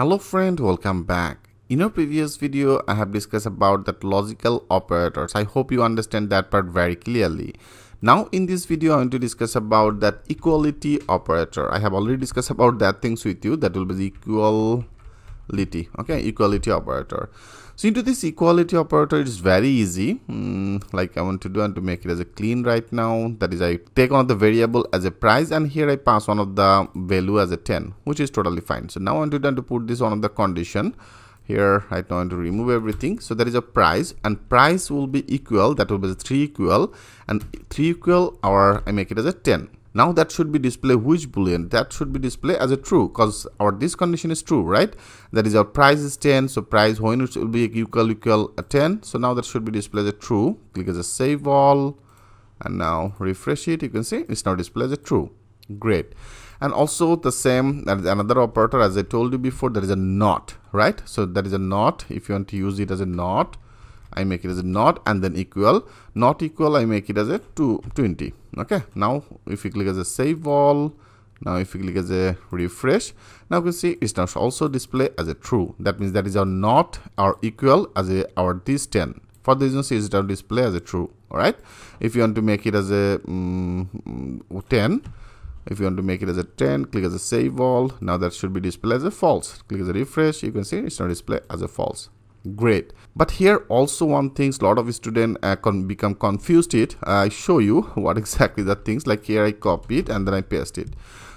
Hello friend, welcome back. In our previous video, I have discussed about that logical operators. I hope you understand that part very clearly. Now in this video, I want to discuss about that equality operator. I have already discussed about that things with you. That will be the equality, okay, equality operator. So into this equality operator, it is very easy. Mm, like I want to do and to make it as a clean right now. That is I take one of the variable as a price and here I pass one of the value as a 10, which is totally fine. So now I want to, do and to put this one of the condition here now I want to remove everything so there is a price and price will be equal that will be 3 equal and 3 equal or I make it as a 10 now that should be display which boolean? That should be display as a true because our this condition is true right? That is our price is 10 so price when it will be equal equal a 10 so now that should be displayed as a true. Click as a save all. And now refresh it. You can see it's now displayed as a true. Great. And also the same that is another operator as i told you before there is a not right? So that is a not. If you want to use it as a not I make it as a not and then equal not equal I make it as a 220 okay now if you click as a save all now if you click as a refresh now you can see it's now also display as a true that means that is our not or equal as a our this 10 for this reason it's now display as a true all right if you want to make it as a um, 10 if you want to make it as a 10 click as a save all now that should be displayed as a false click as a refresh you can see it's now display as a false great. But here also one things a lot of students uh, can become confused it. I show you what exactly the things like here i copy it and then i paste it.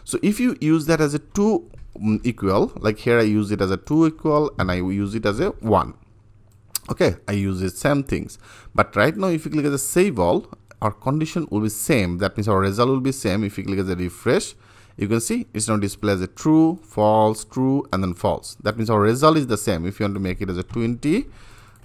So if you use that as a 2 um, equal like here i use it as a 2 equal and i use it as a 1 okay i use the same things. But right now if you click as a save all our condition will be same. That means our result will be same if you click as a refresh you can see it's now displayed as a true false true and then false. That means our result is the same. If you want to make it as a 20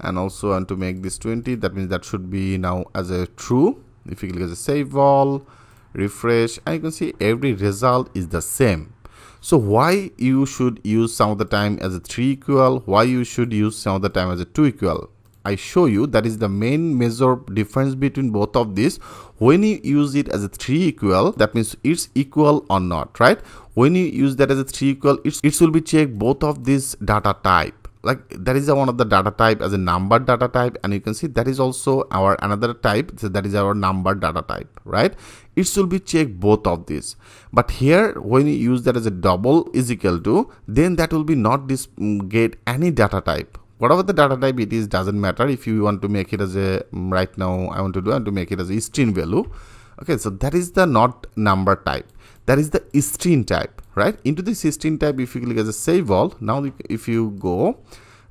and also want to make this 20 that means that should be now as a true. If you click as a save all refresh and you can see every result is the same. So why you should use some of the time as a 3 equal? Why you should use some of the time as a 2 equal I show you that is the main measure difference between both of these. When you use it as a 3 equal that means it's equal or not right? When you use that as a 3 equal it's, it will be checked both of these data type. Like that is one of the data type as a number data type. And you can see that is also our another type. So that is our number data type right? It should be checked both of these. But here when you use that as a double is equal to then that will be not this mm, get any data type whatever the data type it is doesn't matter. If you want to make it as a mm, right now i want to do and to make it as a string value. Okay so that is the not number type. That is the string type right? Into this string type if you click as a save all now if you go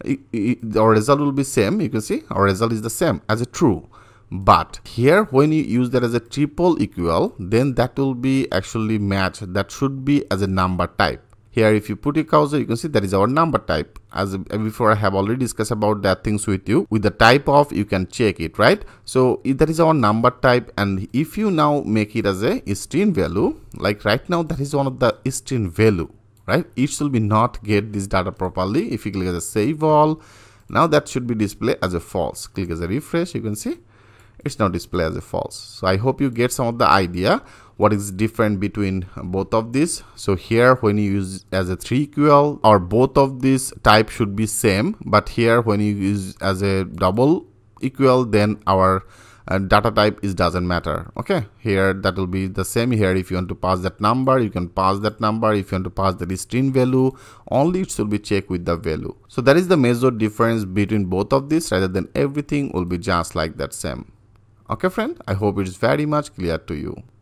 it, it, our result will be same. You can see our result is the same as a true. But here when you use that as a triple equal then that will be actually match that should be as a number type here if you put a cursor you can see that is our number type. As before i have already discussed about that things with you. With the type of you can check it right? So if that is our number type and if you now make it as a string value like right now that is one of the string value right? It should be not get this data properly. If you click as a save all now that should be displayed as a false. Click as a refresh you can see. It's now displayed as a false. So i hope you get some of the idea what is different between both of these. So here when you use as a 3 equal or both of these type should be same. But here when you use as a double equal then our uh, data type is doesn't matter. Okay? Here that will be the same. Here if you want to pass that number you can pass that number. If you want to pass the string value only it should be checked with the value. So that is the major difference between both of these. Rather than everything will be just like that same. Okay friend? I hope it is very much clear to you